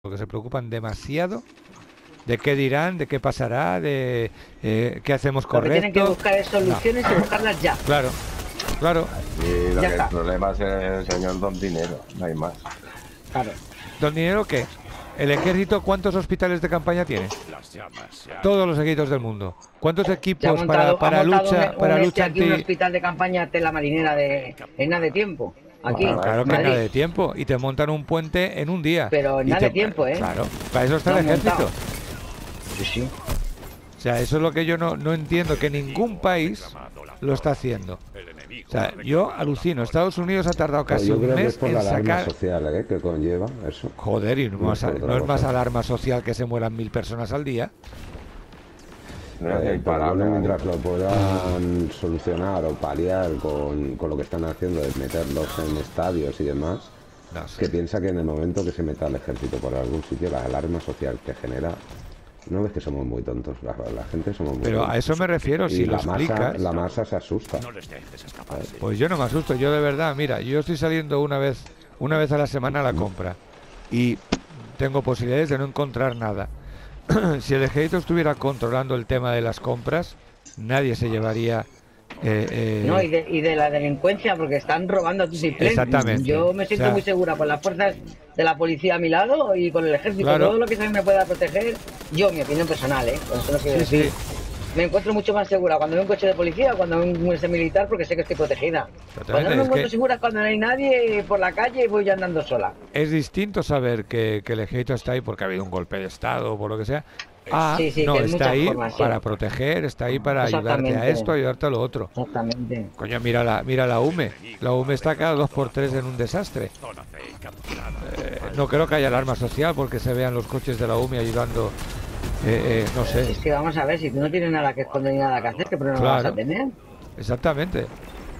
porque se preocupan demasiado de qué dirán, de qué pasará, de eh, qué hacemos Lo que correcto. tienen que buscar es soluciones y buscarlas ya. Claro, claro. Y lo Ya que el problema es el señor Don Dinero, no hay más. Claro. ¿Don Dinero qué? ¿El ejército cuántos hospitales de campaña tiene? Todos los ejércitos del mundo. ¿Cuántos equipos montado, para, para lucha, un, para un lucha este aquí un hospital de campaña tela marinera de, en nada de tiempo. Aquí, Claro, claro que Madrid. nada de tiempo. Y te montan un puente en un día. Pero Y nada te- de tiempo, ¿eh? Claro, para eso está el ejército. montado. Sí, sí. O sea, eso es lo que yo no, no entiendo, que ningún país lo está haciendo. O sea, yo alucino. Estados Unidos ha tardado casi un creo que es mes por en la alarma sacar... social ¿eh? que conlleva eso. Joder, y no, No más, es otra no es más alarma social que se mueran mil personas al día. No Eh, el palabra, mientras lo puedan solucionar o paliar con, con lo que están haciendo de meterlos en estadios y demás, No que piensa que en el momento que se meta el ejército por algún sitio, la alarma social que genera, no ves que somos muy tontos, la, la gente somos muy Pero tontos. a eso me refiero, y si lo la masa, explicas. la masa se asusta. Pues yo no me asusto, yo de verdad, mira, yo estoy saliendo una vez, una vez a la semana a la compra y tengo posibilidades de no encontrar nada. si el ejército estuviera controlando el tema de las compras, nadie se llevaría. eh, eh, No, y de, y de la delincuencia, porque están robando a tus Exactamente. Yo me siento O sea- muy segura con las fuerzas de la policía a mi lado y con el ejército. Claro. Todo lo que se me pueda proteger, yo, mi opinión personal, ¿eh? Con eso no quiero Sí, decir. sí. Me encuentro mucho más segura cuando veo un coche de policía o cuando veo un militar porque sé que estoy protegida. Cuando no me es encuentro segura cuando no hay nadie por la calle y voy yo andando sola. Es distinto saber que, que el ejército está ahí porque ha habido un golpe de Estado o por lo que sea. Ah, Sí, sí, no, está ahí formas, sí. para proteger, está ahí para ayudarte a esto, ayudarte a lo otro. Exactamente. Coño, mira la, mira la UME. La UME está cada dos por tres en un desastre. Eh, no creo que haya alarma social porque se vean los coches de la UME ayudando. Eh, eh, no sé, Es que vamos a ver, si tú no tienes nada que esconder ni nada que hacer, ¿qué problema Claro. vas a tener? exactamente.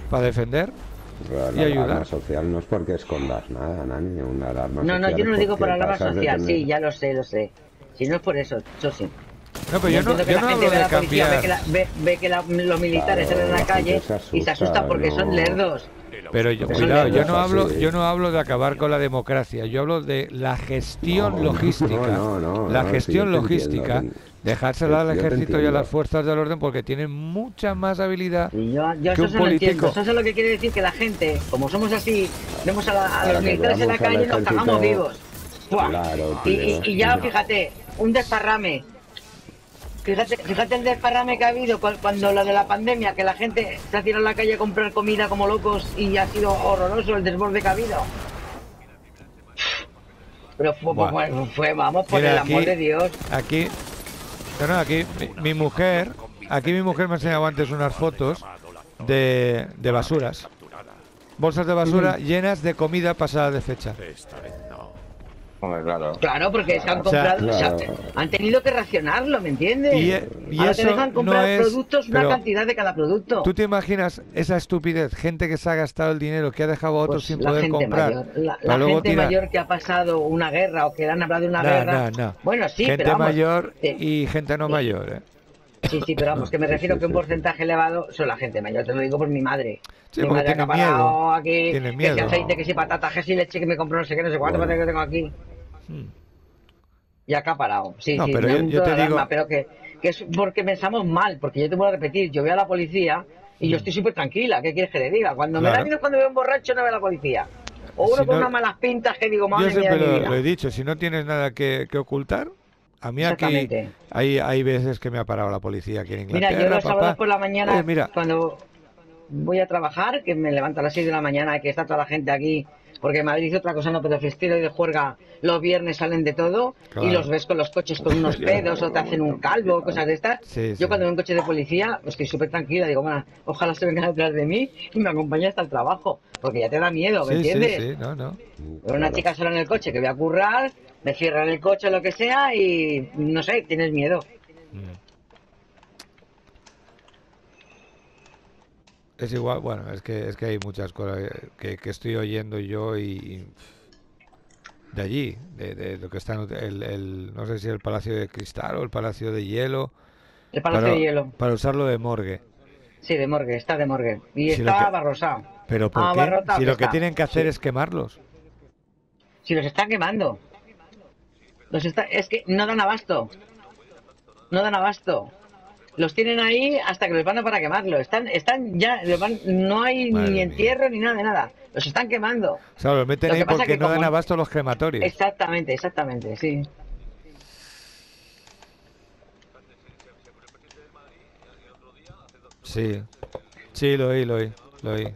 Para defender. La, Y ayudar. alarma social no es porque escondas nada, Nani, una alarma No, no, social yo no lo digo por alarma social, sí, ya lo sé, lo sé. Si no es por eso, eso sí. No, pero yo no, entiendo que yo la no gente hablo ve a de la policía, ve que, la- ve, ve que la- los militares Claro, salen a la la calle se y se asusta, asusta porque son no- lerdos. Pero yo, cuidado, yo no hablo, yo no hablo de acabar con la democracia. Yo hablo de la gestión No, logística. no, no, no, la no, sí, gestión logística. entiendo, Dejársela al ejército y a las fuerzas del orden porque tienen mucha más habilidad. Y yo, yo Que eso un se lo entiendo. político- Eso es lo que quiere decir que la gente, como somos así, vemos a, la- a los militares en la calle y nos cagamos vivos. Y- y ya, fíjate, un desparrame. Fíjate, fíjate el desparrame que ha habido cu- cuando lo de la pandemia, que la gente se ha tirado a la calle a comprar comida como locos y ha sido horroroso el desborde que ha habido. Pero fue, fue- vamos, por Mira, el aquí- amor de Dios. Aquí, no, aquí mi, mi mujer, aquí mi mujer me ha enseñado antes unas fotos de, de basuras. Bolsas de basura llenas de comida pasada de fecha. Hombre, claro. Claro, porque que han O sea, comprado, o sea, claro. han tenido que racionarlo, ¿me entiendes? Y, e- y Ahora te eso dejan no comprar es- productos, una pero- cantidad de cada producto. ¿Tú te imaginas esa estupidez? Gente que se ha gastado el dinero, que ha dejado a otros Pues sin poder comprar. mayor, la, gente tirar. mayor que ha pasado una guerra o que le han hablado de una No, guerra. no, no. Bueno, sí, gente pero vamos, mayor y gente no mayor. ¿eh? Sí, sí, pero vamos, que me Sí, refiero sí, que un porcentaje elevado son la gente mayor. Te lo digo por mi madre. Sí, mi porque madre ha parado miedo, aquí, tienen que si miedo. aceite, que si patata, que si leche, que me compró no sé qué, no sé cuánto, Bueno. que tengo aquí. Hmm. Y acá ha parado. Sí, No, sí, pero yo- yo te la alarma, digo- pero que, que es porque pensamos mal, porque yo te voy a repetir, yo veo a la policía y yo estoy súper tranquila, ¿qué quieres que le diga? Cuando me da miedo cuando veo un borracho no veo a la policía. O uno Si con no- unas malas pintas que digo, Yo madre mía de mi lo, vida". lo he dicho, si no tienes nada que, que ocultar, a mí aquí hay, hay veces que me ha parado la policía aquí en Mira, Inglaterra. yo los sábados papá. por la mañana, mira, cuando voy a trabajar, que me levanto a las 6 de la mañana y que está toda la gente aquí, porque en Madrid otra cosa no, pero festivo y de juerga, los viernes salen de todo Claro. y los ves con los coches con unos pedos o te hacen un calvo, cosas de estas. Sí. Yo cuando veo un coche de policía estoy súper tranquila, digo, bueno, ojalá se vengan detrás de mí y me acompañe hasta el trabajo, porque ya te da miedo, ¿me entiendes? sí, no, no. Una chica sola en el coche que voy a currar, me cierran el coche o lo que sea y no sé, tienes miedo. Es igual, bueno, es que es que hay muchas cosas que, que estoy oyendo yo y, y de allí, de, de lo que está en el, el- no sé si el Palacio de Cristal o el Palacio de Hielo, El Palacio para, de Hielo. para usarlo de morgue. Sí, de morgue, está de morgue. Y Si está que- abarrosado. Pero ¿por qué? Si lo que está. tienen que hacer Sí. es quemarlos. Si los están quemando. Los está, es que no dan abasto. No dan abasto. Los tienen ahí hasta que los van a para quemarlo. Están, están ya, los van- no hay Madre ni mía. entierro ni nada de nada. Los están quemando. O sea, los meten Lo ahí porque que no dan como- abasto los crematorios. Exactamente, exactamente, sí. Sí. Sí, lo oí, lo oí, lo oí.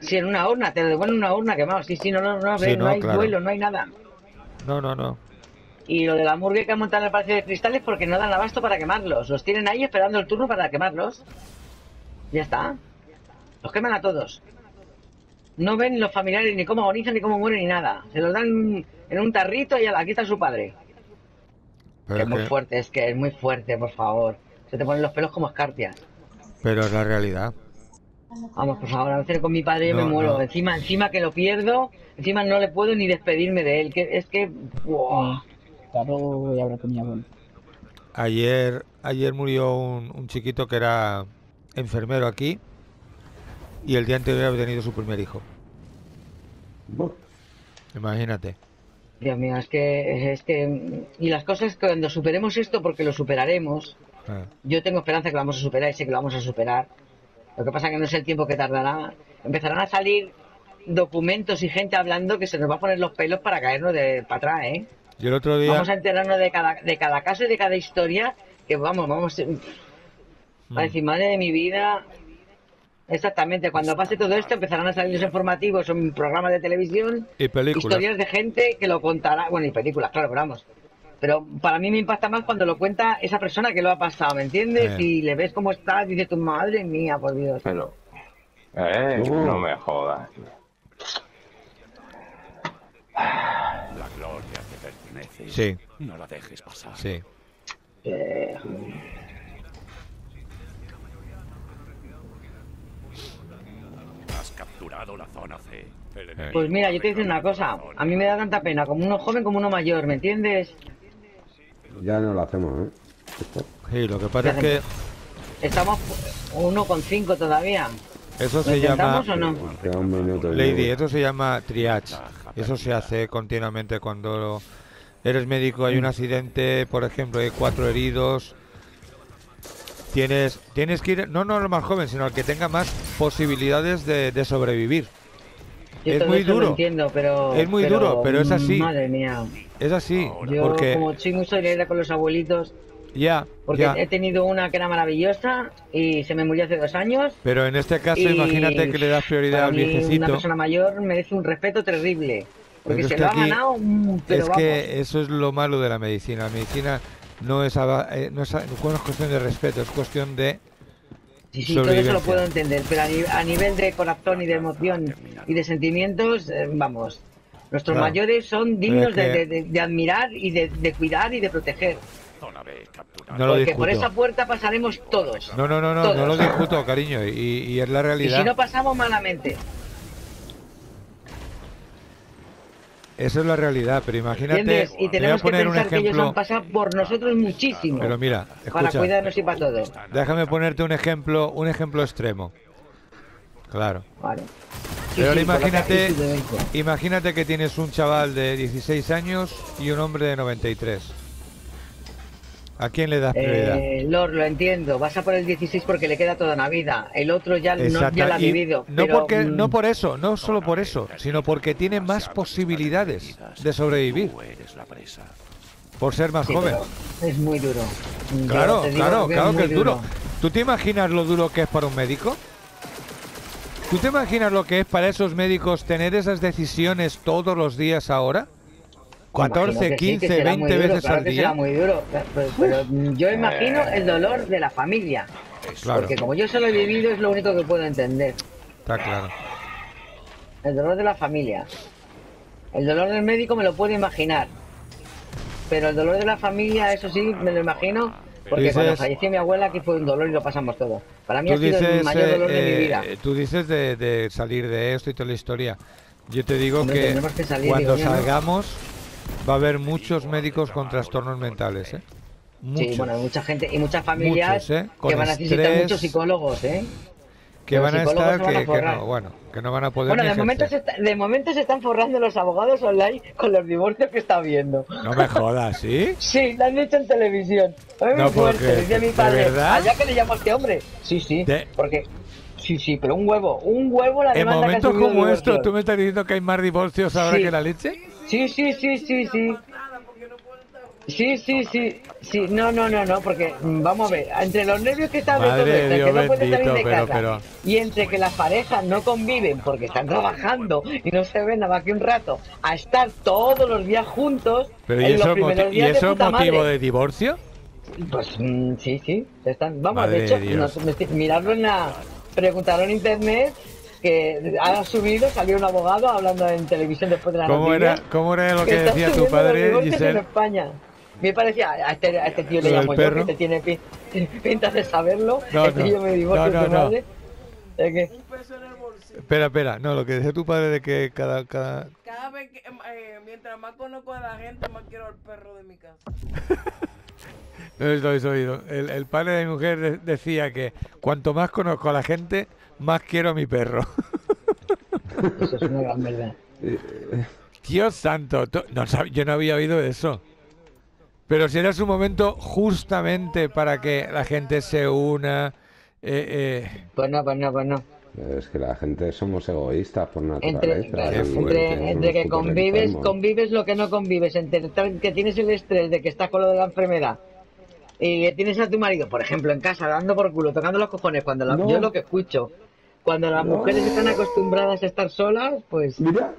Sí, en una urna, te lo devuelven en una urna quemado. Sí, sí, no, no, no, Sí, ves, no, no, hay claro. duelo, no hay nada. No, no, no. Y lo de la murgue que han montado en el Palacio de Cristales porque no dan abasto para quemarlos. Los tienen ahí esperando el turno para quemarlos. Ya está. Los queman a todos. No ven los familiares ni cómo agonizan ni cómo mueren ni nada. Se los dan en un tarrito y ala, aquí está su padre. Pero es muy fuerte, es que es muy fuerte, por favor. Se te ponen los pelos como escarpias. pero es la realidad. Vamos, por favor, a veces con mi padre yo No, me muero. no. Encima, encima que lo pierdo, encima no le puedo ni despedirme de él. Que es que. Hablar con mi abuelo. Ayer, ayer murió un, un chiquito que era enfermero aquí y el día anterior había tenido su primer hijo. Imagínate. Dios mío, es que, es que. Y las cosas cuando superemos esto, porque lo superaremos, Ah, yo tengo esperanza que lo vamos a superar y sé que lo vamos a superar. Lo que pasa que no sé el tiempo que tardará. Empezarán a salir documentos y gente hablando que se nos va a poner los pelos para caernos de para atrás, ¿eh? Yo el otro día... Vamos a enterarnos de cada, de cada caso y de cada historia que vamos, vamos Mm. a decir, madre de mi vida. Exactamente, cuando pase todo esto empezarán a salir los informativos en programas de televisión, Y películas. historias de gente que lo contará, bueno, y películas, claro, pero vamos. Pero para mí me impacta más cuando lo cuenta esa persona que lo ha pasado, ¿me entiendes? Eh. Y le ves cómo está, dices tu madre mía, por Dios. Pero. Eh, Uh. no me jodas. La gloria Sí, No la dejes pasar. sí. Eh, Has capturado la zona C. Enemigo Pues mira, yo te digo una cosa, a mí me da tanta pena como uno joven como uno mayor, ¿me entiendes? Ya no lo hacemos, ¿eh? Esto. Sí, lo que pasa es que Estamos uno con cinco todavía. eso ¿Lo se llama... o no? Lady, eso se llama triage. Eso se hace continuamente cuando eres médico, hay un accidente, por ejemplo, hay cuatro heridos. Tienes, tienes que ir, no, no al más joven, sino al que tenga más posibilidades de, de sobrevivir. Yo Es muy duro. entiendo, pero, Es muy duro, pero es así. Madre mía. Es así, Yo, porque como soy muy solidaria con los abuelitos, ya, porque ya. he tenido una que era maravillosa y se me murió hace dos años. Pero en este caso, imagínate que le das prioridad al viejecito. Una persona mayor merece un respeto terrible. Porque Pero se que lo ha aquí ganado, mm, pero es vamos. que eso es lo malo de la medicina. La medicina no es, eh, no es, no es cuestión de respeto, es cuestión de Sí, sí, todo eso lo puedo entender, pero a, ni- a nivel de corazón y de emoción y de sentimientos, eh, vamos, nuestros Claro. mayores son dignos es de, que- de- de- de admirar y de, de cuidar y de proteger. No lo Porque por discuto. esa puerta pasaremos todos. No, no, no, no, Todos. no lo discuto, cariño, y, y es la Y realidad. si no pasamos malamente. Eso es la realidad, pero imagínate, ¿Entiendes? Y te voy a tenemos que poner un pensar que ellos han pasado por nosotros muchísimo. pero mira, para escucha, cuidarnos y para todo. déjame ponerte un ejemplo, un ejemplo extremo. Claro. Vale. Sí, Pero sí, que imagínate, imagínate que tienes un chaval de 16 años y un hombre de 93. ¿A quién le das prioridad? Eh, Lord, lo entiendo. Vas a por el 16 porque le queda toda la vida. El otro ya, no, ya la ha vivido. No, pero, porque, mm, no por eso, no solo por eso, sino porque tiene más posibilidades de sobrevivir, por ser más sí, joven. es muy duro. Claro, digo claro, claro que es duro. ¿Tú te imaginas lo duro que es para un médico? ¿Tú te imaginas lo que es para esos médicos tener esas decisiones todos los días ahora? Imagino 14, que sí, que 15, será 20 muy duro, veces claro al día. muy duro. Pero, pero yo imagino el dolor de la familia. Claro, Porque como yo solo he vivido, es lo único que puedo entender. está claro. El dolor de la familia. El dolor del médico me lo puedo imaginar. Pero el dolor de la familia, eso sí, me lo imagino. Porque Dices- cuando falleció mi abuela, aquí fue un dolor y lo pasamos todo. Para mí ha sido dices, el mayor dolor de eh, mi vida. eh, tú dices de, de salir de esto y toda la historia. Yo te digo Hombre, que, tendremos que salir, cuando digo ¿no? Va a haber muchos médicos con trastornos mentales, ¿eh? Muchos. Sí, bueno, hay mucha gente y muchas familias Muchos, ¿eh? Que van a necesitar estrés. muchos psicólogos, ¿eh? que Los van a estar, se van a que, no, bueno, que no van a poder Bueno, de momento, se ejercer. está- de momento se están forrando los abogados online con los divorcios que está viendo. No me jodas, ¿sí? Sí, lo han dicho en televisión. Muy No puedo fuerte, mi ¿De padre. verdad? Allá que le llamo a este hombre. Sí, sí. De- Porque. Sí, sí, pero un huevo. Un huevo la En demanda ha momentos como estos. ¿tú me estás diciendo que hay más divorcios ahora Sí. que la leche? Sí, sí, sí, sí, sí. Sí, sí, sí, sí, no, no, no, no, porque mm, vamos a ver, entre los nervios que está de Madre todo esto, de que no puede salir de casa, pero- y entre que las parejas no conviven porque están trabajando y no se ven nada más que un rato, a estar todos los días juntos, Pero ¿y en los eso, primeros ¿y días de puta motivo madre. de divorcio? Pues mm, sí, sí, están, vamos, Madre de hecho, de nos- mirarlo en la, preguntaron en internet que ha subido, salió un abogado hablando en televisión después de la ¿Cómo noticia, era, ¿Cómo era lo que decía tu padre, divorcios en Giselle? España. Me parecía, a este, a este tío le ¿Lo del llamo yo, perro? que te tiene pi- pinta de saberlo. No, este no. yo me divorcio No, no, de tu no. madre. Es que, Espera, espera, no, lo que decía tu padre de que cada, cada... Cada vez que, eh, mientras más conozco a la gente, más quiero al perro de mi casa. No lo habéis oído. El, el padre de mi mujer de- decía que cuanto más conozco a la gente, más quiero a mi perro. eso es una gran verdad. Dios santo, no yo no había oído eso. Pero si era su momento justamente para que la gente se una. eh, eh, Pues no, pues no, pues no. Es que la gente somos egoístas por Entre, naturaleza. entre, que convives, enfermos. convives lo que no convives, entre que tienes el estrés de que estás con lo de la enfermedad y que tienes a tu marido, por ejemplo, en casa, dando por culo, tocando los cojones, cuando la- No. yo lo que escucho, cuando las No. mujeres están acostumbradas a estar solas, pues, Mira.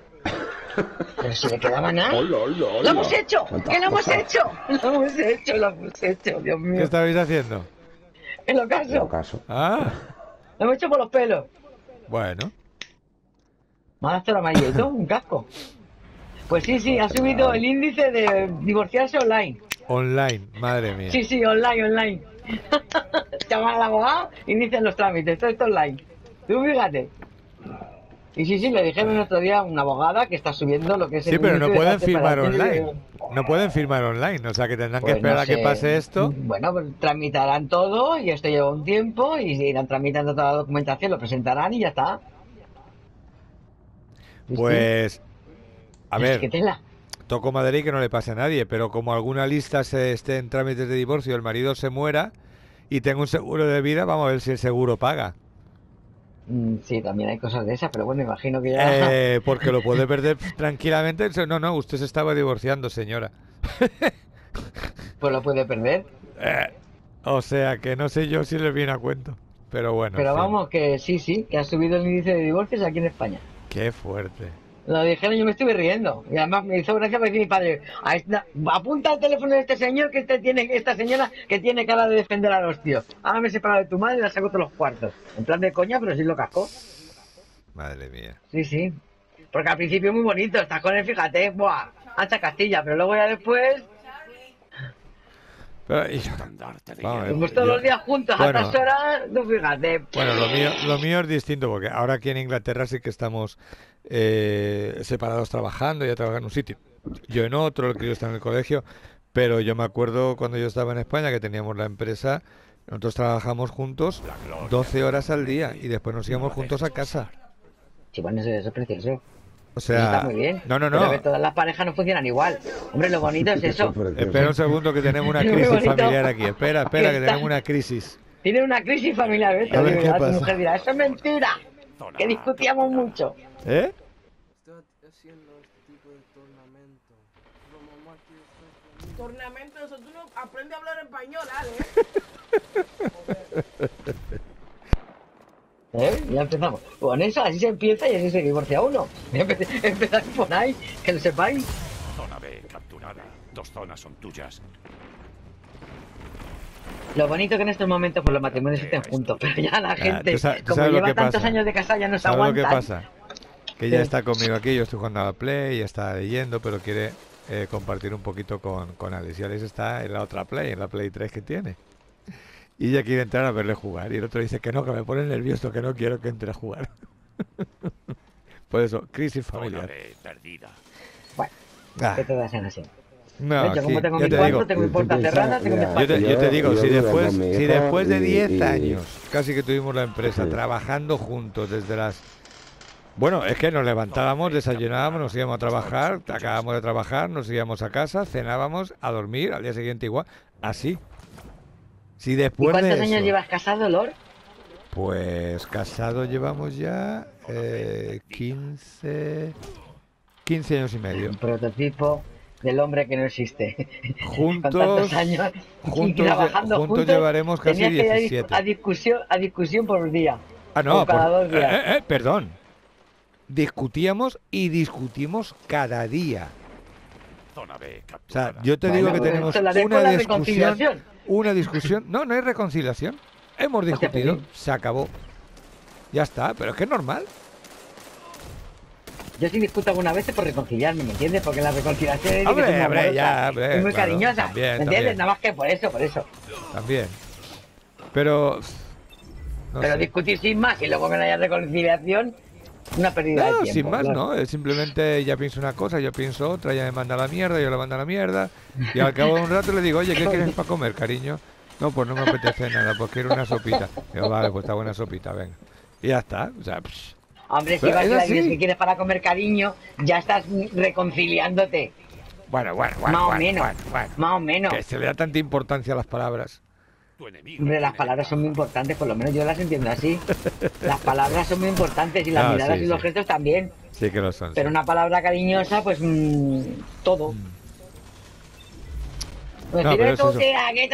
pero si le quedaba nada. Hola, hola, ¡Lo hemos hecho! ¿Cuántas ¡Que lo hemos hecho! ¡Lo hemos hecho! ¡Lo hemos hecho! Dios ¿Qué mío. estabais haciendo? En lo En caso, todo caso. Ah, lo hemos hecho por los pelos. bueno. Más hacer amarillito, un casco. Pues sí, sí, ha subido el índice de divorciarse online. Online, madre mía. Sí, sí, online, online. Llaman al abogado, inician los trámites, todo esto online. Tú fíjate. Y sí, sí, le dijeron el otro día a una abogada que está subiendo lo que es el Sí, pero no pueden firmar online. No pueden firmar online, o sea que tendrán Pues que esperar no a que pase esto. Bueno, pues tramitarán todo y esto lleva un tiempo y irán tramitando toda la documentación, lo presentarán y ya está. Pues, a Es ver, que tela. toco Madrid que no le pase a nadie, pero como alguna lista se esté en trámites de divorcio, el marido se muera y tenga un seguro de vida, vamos a ver si el seguro paga. Mm, Sí, también hay cosas de esas, pero bueno, imagino que ya... Eh, porque lo puede perder tranquilamente. No, no, usted se estaba divorciando, señora. Pues lo puede perder. Eh, o sea que no sé yo si le viene a cuento. Pero bueno. Pero vamos, que sí, sí, que ha subido el índice de divorcios aquí en España. Qué fuerte. Lo dijeron, yo me estuve riendo. Y además me hizo gracia porque mi padre, "A esta- apunta el teléfono de este señor que este tiene, esta señora que tiene cara de defender a los tíos. Ahora me he separado de tu madre y la saco todos los cuartos. En plan de coña, pero sí lo cascó. Madre mía. Sí, sí. Porque al principio muy bonito, estás con él, fíjate, buah, ancha Castilla, pero luego ya después, Estandarte de Vamos a ver. hierro. todos los días juntos bueno. a estas horas, tú fíjate. Bueno, lo mío, lo mío es distinto porque ahora aquí en Inglaterra sí que estamos eh, separados trabajando, ya trabaja en un sitio, yo en otro, el crío está en el colegio, pero yo me acuerdo cuando yo estaba en España que teníamos la empresa, nosotros trabajamos juntos 12 horas al día y después nos íbamos juntos a casa. Sí, bueno, eso es precioso. O sea, está muy bien. no, no, Pero no. que todas las parejas no funcionan igual. Hombre, lo bonito es eso. Espera un segundo que tenemos una crisis bonito. familiar aquí. Espera, espera, que tenemos una crisis. Tiene una crisis familiar, ¿ves? A ver, ¿qué pasa? mujer dirá, eso es mentira, que discutíamos mucho. ¿Eh? Estoy haciendo este tipo de tornamento. Eso tú no aprendes a hablar español, Ale. ¿Eh? Ya empezamos. Con eso, así se empieza y así se divorcia uno. Empe- Empezar por ahí, que lo sepáis. Zona B capturada. Dos zonas son tuyas. Lo bonito que en estos momentos pues los matrimonios estén juntos, pero ya la gente, tú sa- tú como lleva que tantos pasa. años de casa, ya no se ¿Sabes lo que pasa? Que ella Sí. está conmigo aquí, yo estoy jugando a la Play, y está leyendo, pero quiere eh, compartir un poquito con, con Alex. Y Alex está en la otra Play, en la Play 3 que tiene. Y ella quiere entrar a verle jugar. Y el otro dice que no, que me pone nervioso, que no quiero que entre a jugar. Por eso, crisis familiar. B perdida. Bueno, Ah, que todas sean así. No, De hecho, como tengo mi te cuarto, digo. tengo mi Yo puerta cerrada, tengo mi Yo te, espacio. yo te digo, Yo si después, si después de y- 10 y- años, casi que tuvimos la empresa, Sí. trabajando juntos desde las... Bueno, es que nos levantábamos, desayunábamos, nos íbamos a trabajar, acabábamos de trabajar, nos íbamos a casa, cenábamos, a dormir, al día siguiente igual, así. Si ¿Y después de cuántos años eso- llevas casado, Lord? Pues casado llevamos ya eh, 15, 15 años y medio. Un prototipo del hombre que no existe. Con Juntos, tantos años juntos, trabajando juntos juntos, llevaremos casi tenías que ir a dis- 17. A discusión, a discusión por día. Ah, no, por- dos días. eh, eh, eh, perdón. Discutíamos y discutimos cada día. Zona B O sea, yo te Bueno, digo que pues tenemos una discusión. Una discusión. No, no hay reconciliación. Hemos discutido, se acabó. Ya está, pero es que es normal. Yo sí discuto algunas veces por reconciliarme, ¿me entiendes? Porque la reconciliación es, que Hombre, soy muy hombre, amorosa ya, hombre, y muy claro, cariñosa, también, ¿me entiendes? también. Nada más que por eso, por eso. También. Pero. no Pero sé. discutir sin más y luego que no haya reconciliación, una pérdida No, de tiempo. sin más, claro. ¿no? Es simplemente ella piensa una cosa, yo pienso otra, ella me manda a la mierda, yo le mando a la mierda. Y al cabo de un rato le digo, oye, ¿qué quieres para comer, cariño? No, pues no me apetece nada, pues quiero una sopita. Digo, vale, pues está buena sopita, venga. Y ya está. O sea, psh. Hombre, si vas así. dices que quieres para comer cariño, ya estás reconciliándote. bueno, bueno, bueno. Más o menos. bueno, bueno. Más o menos. Que se le da tanta importancia a las palabras. Tu enemigo Hombre, las palabras son muy importantes, por lo menos yo las entiendo así. Las palabras son muy importantes y las Ah, miradas sí, y los sí. gestos también. Sí que lo son. Pero sí. una palabra cariñosa, pues mm, todo. Pues No, pero tú eso- que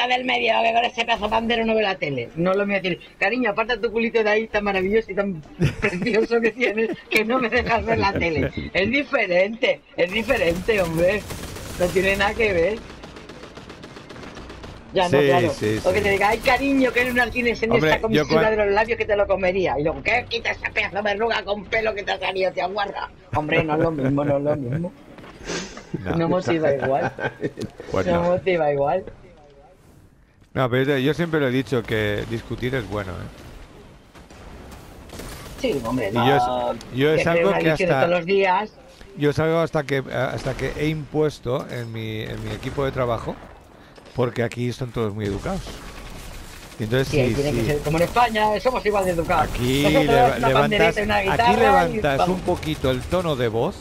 del medio, que con ese pedazo bandero no ve la tele. No lo mío decir, cariño, aparta tu culito de ahí tan maravilloso y tan precioso que tienes, que no me dejas ver la tele. Es diferente, es diferente, hombre. No tiene nada que ver. Ya no, Sí, claro. sí, o que te diga, ay cariño, que no tienes en Hombre, yo comisura de los labios que te lo comería. Y luego, ¿qué quita esa pedazo de verruga con pelo que te ha salido, te aguarda? Hombre, no es lo mismo, no es lo mismo. No. No motiva igual. Pues No no. motiva igual. No, pero yo- siempre lo he dicho que discutir es bueno, ¿eh? Sí, hombre, no. yo es- yo es algo que hasta- todos los días. Yo salgo hasta que hasta que he impuesto en mi, en mi equipo de trabajo, porque aquí son todos muy educados. Entonces Sí, sí, tiene que ser como en España, somos igual de educados. Aquí, Nosotros, leva- una levantas, una aquí y levantas un poquito el tono de voz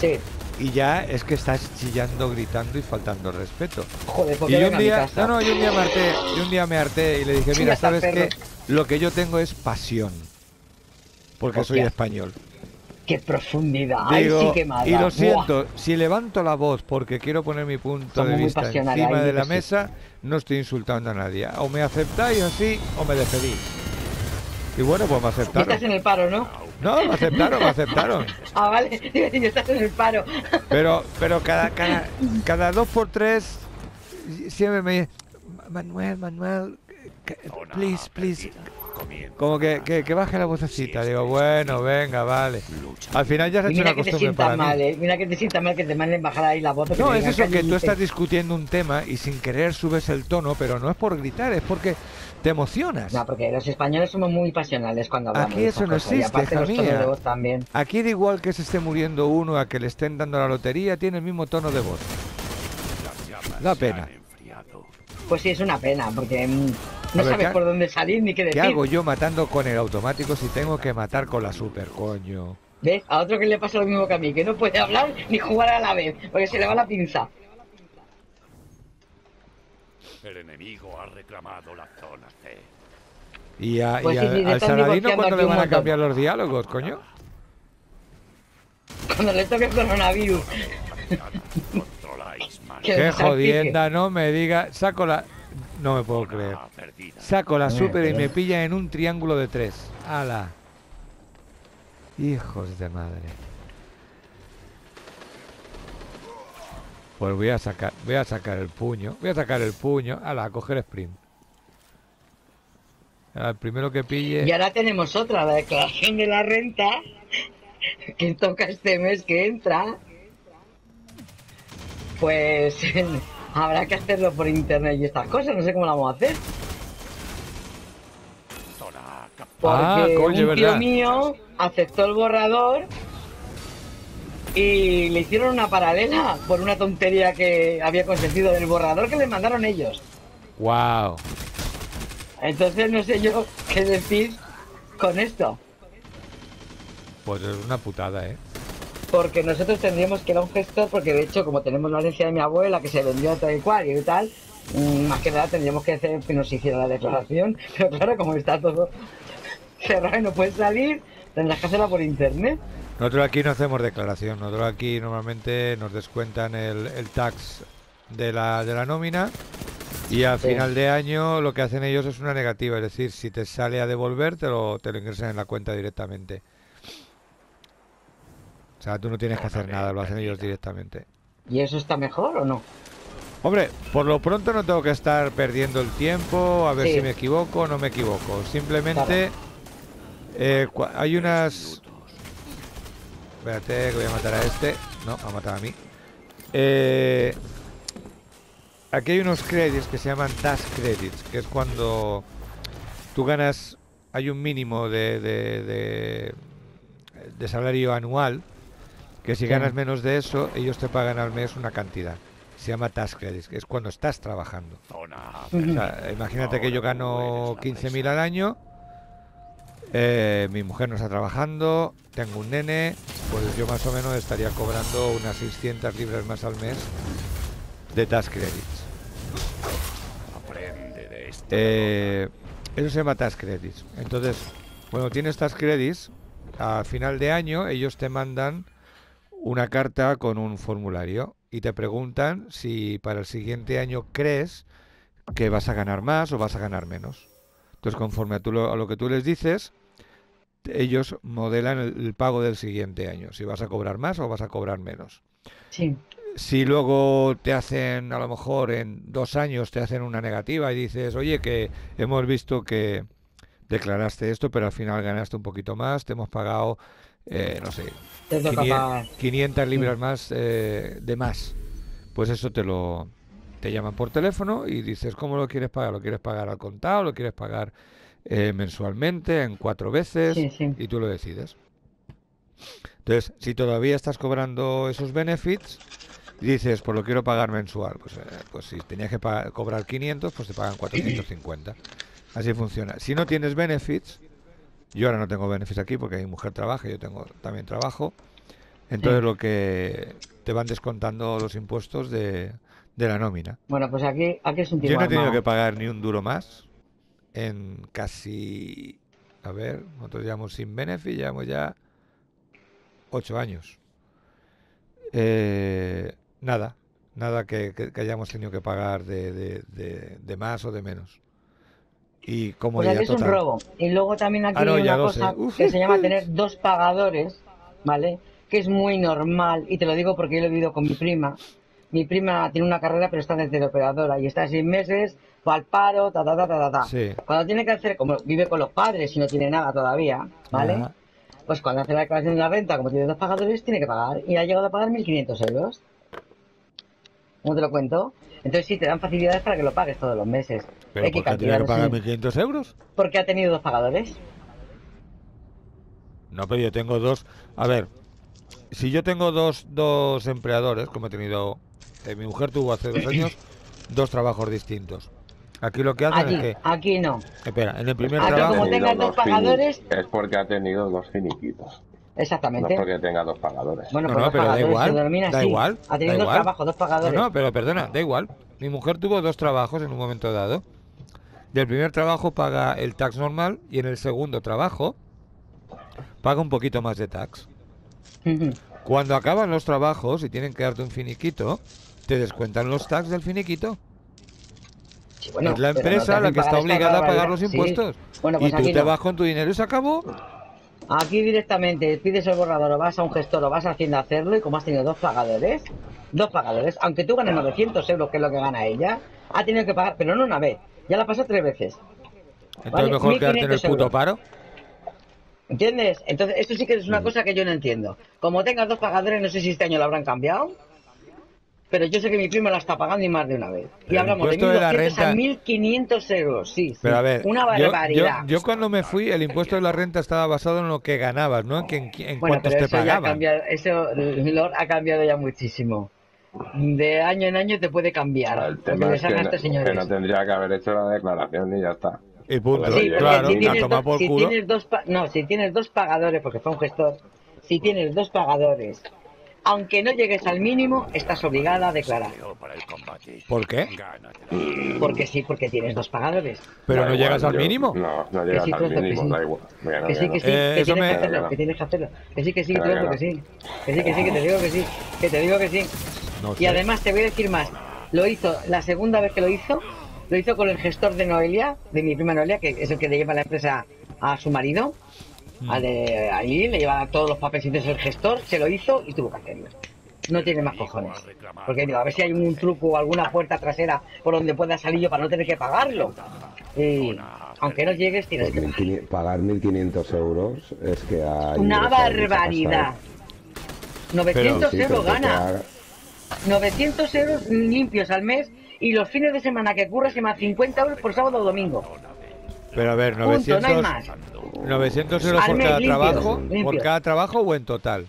Sí, y ya es que estás chillando, gritando y faltando respeto. joder, Y yo un día, no, no, yo un día me harté, yo un día me harté y le dije, mira, ¿sabes qué? perro. Lo que yo tengo es pasión. Porque soy español. Qué profundidad. Ay, Digo, sí mala. y lo Buah. siento, si levanto la voz porque quiero poner mi punto Somos de vista encima ahí de la sí. mesa, no estoy insultando a nadie. O me aceptáis así o me despedís. Y bueno, pues me Y estás aceptaron. en el paro, ¿no? No, me aceptaron, me aceptaron. Ah, vale. Y estás en el paro. Pero, pero cada, cada, cada dos por tres siempre me dice, Manuel, Manuel, please, please. Como que, que, que baje la vocecita. Digo, bueno, venga, vale. lucha. Al final ya se ha hecho mira una que te costumbre para mí. mal, ¿eh? Mira que te sienta mal que te manden bajar ahí la voz. No, es eso que tú estás discutiendo un tema y sin querer subes el tono, pero no es por gritar, es porque te emocionas. No, porque los españoles somos muy pasionales cuando hablamos. Aquí de eso no existe, aparte hija los tonos mía. de voz también. Aquí da igual que se esté muriendo uno a que le estén dando la lotería, tiene el mismo tono de voz. Da pena. Pues sí, es una pena, porque mm, no ver, sabes ¿qué- por dónde salir ni qué decir. ¿Qué hago yo matando con el automático si tengo que matar con la super, coño? ¿Ves? A otro que le pasa lo mismo que a mí, que no puede hablar ni jugar a la vez, porque se le va la pinza. El enemigo ha reclamado la zona C. Y, a- Pues y sí, a- sí, te al Saladino aquí le van a cambiar los diálogos, coño. Cuando le toque el coronavirus. Qué jodienda, no me diga. Saco la. No me puedo creer. Perdida. Saco la super y me pilla en un triángulo de tres. ¡Hala! Hijos de madre. Pues voy a sacar, voy a sacar el puño. Voy a sacar el puño. ¡Hala! A coger sprint. Al primero que pille. Y ahora tenemos otra, la declaración de la renta, que toca este mes que entra. Pues habrá que hacerlo por internet y estas cosas, no sé cómo la vamos a hacer. Ah, Porque coño, un tío verdad. mío aceptó el borrador y le hicieron una paralela por una tontería que había consentido del borrador que le mandaron ellos. Wow. Entonces no sé yo qué decir con esto. Pues es una putada, ¿eh? Porque nosotros tendríamos que ir a un gestor, porque de hecho, como tenemos la herencia de mi abuela que se vendió tal y cual y tal, mm, más que nada tendríamos que hacer que nos hiciera la declaración. Pero claro, como está todo cerrado y no puede salir, tendrás que hacerla por internet. Nosotros aquí no hacemos declaración. Nosotros aquí normalmente nos descuentan el, el tax de la, de la nómina y al Sí. final de año lo que hacen ellos es una negativa. Es decir, si te sale a devolver, te lo, te lo ingresan en la cuenta directamente. O sea, tú no tienes que hacer nada, lo hacen ellos directamente. ¿Y eso está mejor o no? Hombre, por lo pronto no tengo que estar perdiendo el tiempo a ver Sí. si me equivoco o no me equivoco. Simplemente eh, hay unas... Espérate, que voy a matar a este. No, a matar a mí. Eh, aquí hay unos credits que se llaman task credits, que es cuando tú ganas, hay un mínimo de, de, de- de salario anual, que si Sí. ganas menos de eso, ellos te pagan al mes una cantidad. Se llama task credits, que es cuando estás trabajando. Zona O sea, imagínate que yo gano 15.000 al año, eh, mi mujer no está trabajando, tengo un nene, pues yo más o menos estaría cobrando unas 600 libras más al mes de task credits. aprende de esto. Eh, eso se llama task credits. Entonces, cuando tienes task credits, a final de año ellos te mandan una carta con un formulario y te preguntan si para el siguiente año crees que vas a ganar más o vas a ganar menos. Entonces, conforme a, tú lo, a lo que tú les dices, ellos modelan el, el pago del siguiente año, si vas a cobrar más o vas a cobrar menos. Sí. Si luego te hacen, a lo mejor en dos años te hacen una negativa y dices, oye, que hemos visto que declaraste esto, pero al final ganaste un poquito más, te hemos pagado, eh, no sé, Te toca 500, pagar. 500 libras más eh, de más. Pues eso te lo te llaman por teléfono y dices, ¿cómo lo quieres pagar? ¿Lo quieres pagar al contado? ¿Lo quieres pagar eh, mensualmente, en cuatro veces? Sí, sí. Y tú lo decides. Entonces, si todavía estás cobrando esos benefits, dices, pues lo quiero pagar mensual. Pues, eh, pues si tenías que pagar- cobrar 500, pues te pagan 450. Así funciona. Si no tienes benefits, yo ahora no tengo benefits aquí porque mi mujer trabaja, yo tengo también trabajo. Entonces Sí. lo que te van descontando los impuestos de, de la nómina. Bueno, pues aquí, aquí es un Yo no he tenido armado. que pagar ni un duro más en casi, a ver, nosotros llevamos sin benefit, llevamos ya ocho años. Eh, nada, nada que, que- que hayamos tenido que pagar de, de- de- de más o de menos. Y aquí es un robo. Y luego también aquí Ah, no, hay una cosa Uf, que se llama tener dos pagadores, ¿vale? Que es muy normal, y te lo digo porque yo lo he vivido con mi prima. Mi prima tiene una carrera, pero está de teleoperadora y está seis meses, va al paro, ta, ta, ta, ta, ta, ta. Sí. Cuando tiene que hacer, como vive con los padres y no tiene nada todavía, ¿vale? Ajá. Pues cuando hace la declaración de la renta, como tiene dos pagadores, tiene que pagar. Y ha llegado a pagar 1.500 euros. ¿Cómo te lo cuento? Entonces sí, te dan facilidades para que lo pagues todos los meses. ¿Pero por qué tiene que pagar sí. 1.500 euros? Porque ha tenido dos pagadores. No, pero yo tengo dos. A ver, si yo tengo dos, dos empleadores, como he tenido. eh, mi mujer tuvo hace dos años dos trabajos distintos. Aquí lo que hacen es que. aquí no. Espera, en el primer Aquí trabajo. como Ha tenido tengas dos pagadores- fini- Es porque ha tenido dos finiquitos. No Exactamente. es porque tenga dos pagadores. Bueno, No, pues no, dos pero da igual. Da igual. Ha tenido da dos igual. trabajos, dos No, pagadores. no, pero perdona, da igual. Mi mujer tuvo dos trabajos en un momento dado. Del primer trabajo paga el tax normal y en el segundo trabajo paga un poquito más de tax. Cuando acaban los trabajos y tienen que darte un finiquito, te descuentan los tax del finiquito. Sí, bueno, es la no empresa la que está obligada a pagar los Sí. impuestos. Bueno, y pues tú aquí te no. vas con tu dinero y se acabó. Aquí directamente pides el borrador o vas a un gestor o vas a Hacienda a hacerlo y como has tenido dos pagadores, dos pagadores, aunque tú ganes 900 euros, que es lo que gana ella, ha tenido que pagar, pero no una vez, ya la pasó tres veces. Entonces Vale, mejor quedarte en el 1500 puto euros. paro. ¿Entiendes? Entonces, esto sí que es una cosa que yo no entiendo. Como tengas dos pagadores, no sé si este año lo habrán cambiado. Pero yo sé que mi primo la está pagando y más de una vez. Y El hablamos de impuesto de la 1.200 a renta- 1.500 euros, sí. sí. Pero a ver, Una barbaridad. Yo, yo cuando me fui, el impuesto de la renta estaba basado en lo que ganabas, no en, en, en Bueno, cuántos pero te eso ya ha pagaban. cambiado, eso Lord, ha cambiado ya muchísimo. De año en año te puede cambiar. El tema es que, no- que tendría que haber hecho la declaración y ya está. Y punto. Sí, claro, si tienes, dos, por si culo. tienes dos pa- no, si tienes dos pagadores, porque fue un gestor, si tienes dos pagadores, aunque no llegues al mínimo, estás obligada a declarar. ¿Por qué? Porque sí, porque tienes dos pagadores. Pero no igual, llegas al yo- mínimo. No, no llegas sí, al mínimo, sí. da igual. Mira, no Que sí, que sí, Eh, que eso tienes me- que hacerlo, que tienes que hacerlo. Que sí, que sí, que que sí. Que sí, que sí, que te digo que sí. Que te digo que sí. No Y sé. además te voy a decir más. Lo hizo, la segunda vez que lo hizo, lo hizo con el gestor de Noelia, de mi prima Noelia, que es el que le lleva la empresa a su marido. Mm. Al de allí, le lleva todos los papelitos el gestor, se lo hizo y tuvo que hacerlo. No tiene más cojones. Porque digo, a ver si hay un truco o alguna puerta trasera por donde pueda salir yo para no tener que pagarlo. Y aunque no llegues, tienes Pues que pagar. 1500 pagar 1.500 euros es que hay... Una barbaridad. pasta, 900 ¿eh? Sí, euros gana. Haga- 900 euros limpios al mes y los fines de semana que curras se más 50 euros por sábado o domingo. Pero a ver, Punto, 900, no hay más. 900 euros Al por mes, cada trabajo, por cada trabajo o en total.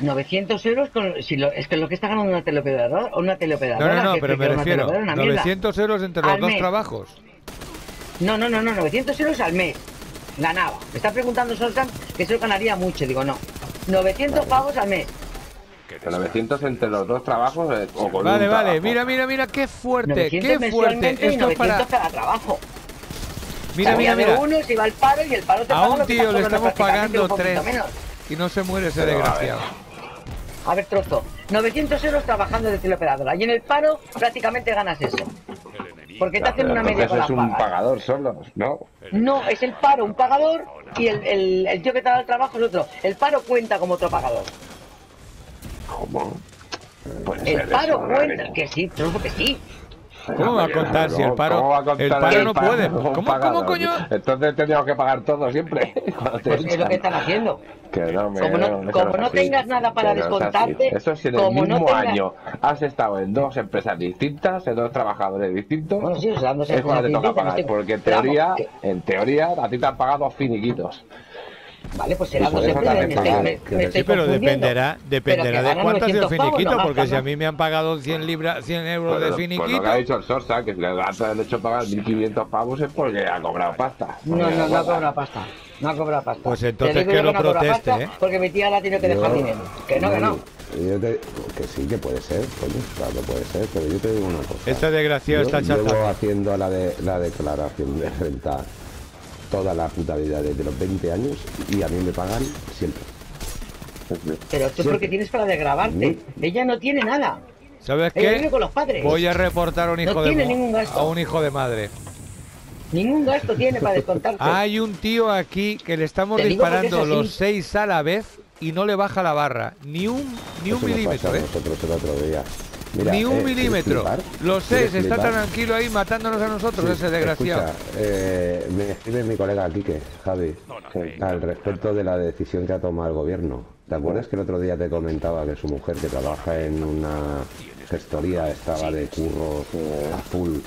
900 euros con, si lo, es que lo que está ganando una teleoperadora o una No, teleoperadora. no, no, que- pero me refiero, teleoperadora, una mierda. 900 euros entre los Al dos mes. trabajos. No, no, no, no, 900 euros al mes. Ganaba. Me está preguntando Soltan que eso ganaría mucho. Digo, no. 900 pavos al mes. Que 900 entre los dos trabajos eh, o con Vale, un vale, trabajo. mira, mira, mira, qué fuerte, 900 qué fuerte. Esto es 900 para... cada trabajo. Mira, mira, mira. uno, se iba al paro y el paro te A un tío está le estamos pagando tres menos. y no se muere ese Pero, a ver. desgraciado. A ver, trozo. 900 euros trabajando de teleoperadora. Y en el paro prácticamente ganas eso. Porque te hacen una media con es un pagas. pagador solo, ¿no? No, es el paro, un pagador, y el, el, el tío que te da el trabajo es otro. El paro cuenta como otro pagador. El paro eso, cuenta, que sí, trozo que sí. ¿Cómo va a contar si el paro- ¿Cómo va a contar el paro no paro puede? ¿Cómo- cómo coño? Entonces tendríamos que pagar todo siempre. Pues es lo que están haciendo. Que no, me- Como no- como tengas nada para Que no es descontarte, Eso si en el mismo tengas- año has estado en dos empresas distintas, en dos trabajadores distintos, Bueno, sí, o sea, dándose es cuando te toca pagar. Porque en teoría, en teoría, a ti te han pagado finiquitos. Vale, pues será Y por dos empresas. Me estoy, me- me sí, estoy Sí, pero dependerá, dependerá Pero de ganan cuánto ha sido 900 pavos, finiquito, no porque si a mí me han pagado 100 libras, 100 euros Pues, de pues finiquito, lo que ha dicho el Sorsa, que si le han hecho pagar 1.500 pavos es porque ha cobrado pasta. No, no, no ha cobrado pasta. No ha cobrado pasta. Pues entonces que yo lo no proteste, ¿eh? Porque mi tía la tiene que dejar Yo- dinero. Que no, que no. Yo te- que sí, que puede ser, coño, claro que puede ser, pero yo te digo una cosa. este desgraciado Yo está llevo chazando. haciendo la, de, la declaración de renta toda la puta vida desde los 20 años y a mí me pagan siempre. Pero tú Sí. porque tienes para desgrabarte. Sí. Ella no tiene nada. ¿Sabes Ella vive qué? con los padres. Voy a reportar a un No hijo de tiene ningún gasto. a un hijo de madre. Ningún gasto tiene para descontarte. Hay un tío aquí que le estamos Te es disparando los seis a la vez y no le baja la barra. Ni un, ni un Eso milímetro, ¿eh? nosotros el otro día. Mira, Ni un eh, ¿quieres milímetro. flipar? Los ¿Quieres seis está tranquilo ahí matándonos a nosotros, Sí, ese desgraciado. Escucha, eh, me escribe mi colega Quique, Javi, sí. al respecto de la decisión que ha tomado el gobierno. ¿Te acuerdas que el otro día te comentaba que su mujer, que trabaja en una gestoría, estaba de curros eh, a full?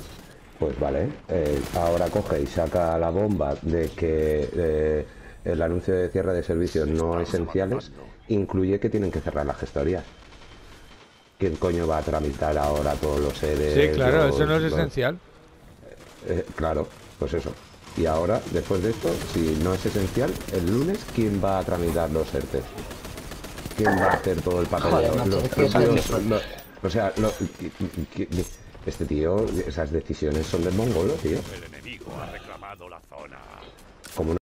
Pues vale, eh, ahora coge y saca la bomba de que eh, el anuncio de cierre de servicios no esenciales incluye que tienen que cerrar las gestorías. ¿Quién coño va a tramitar ahora todos los seres? Sí, claro, eso no es esencial. Eh, claro, pues eso. Y ahora, después de esto, si no es esencial, el lunes, ¿quién va a tramitar los ERTES? ¿Quién va a hacer todo el Los lo- o sea, lo- qui- qui- este tío, esas decisiones son del mongolo, tío. El enemigo ha reclamado la zona. Como